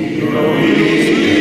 Amen.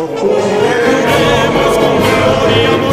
Oremos con gloria,